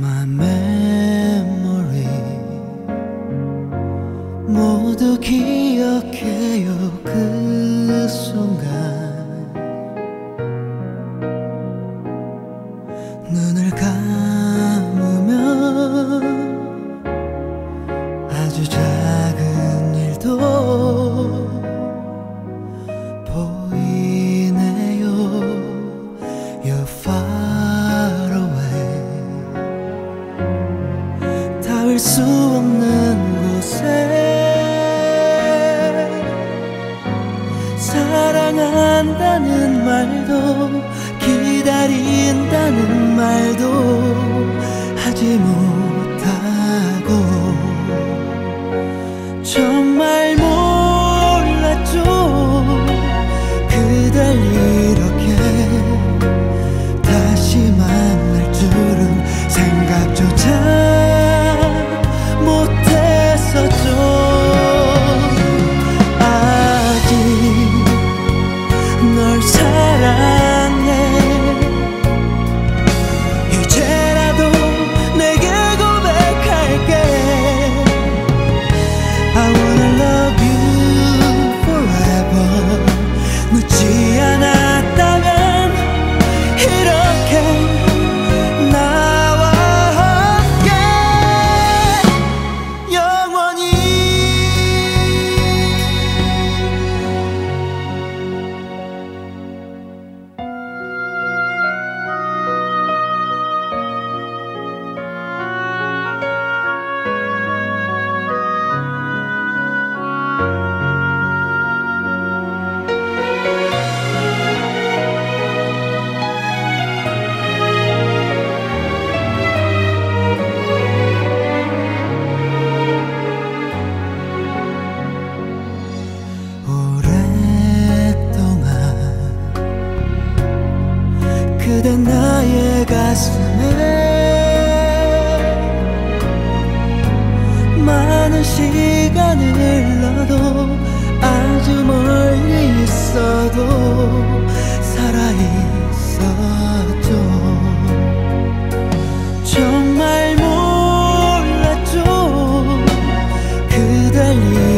My memory. 모두 기억해요 그 순간. 눈을 감으면 아주 작은 수 없는 곳에 사랑한다는 말도 기다린다는 말도 그대 나의 가슴에 많은 시간을 흘러도 아주 멀리 있어도 살아있었죠 정말 몰랐죠 그댈